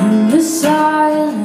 In the silence.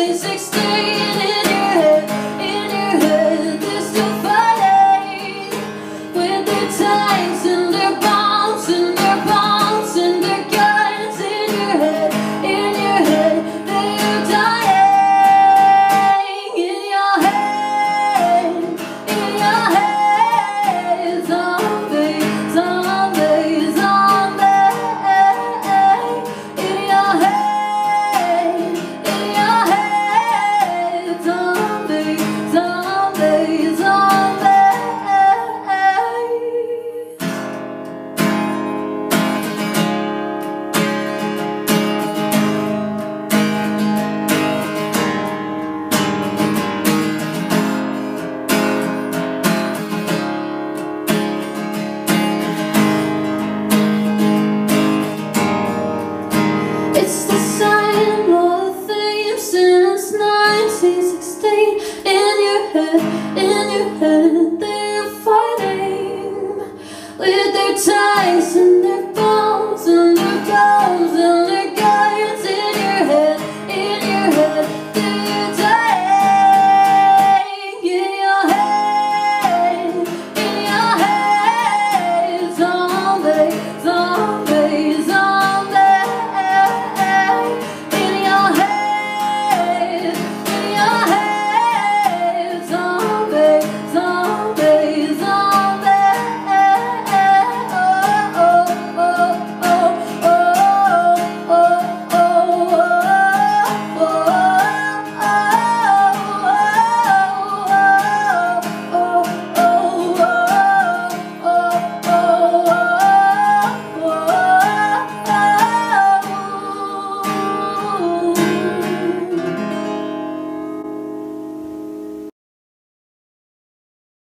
16, 16. eyes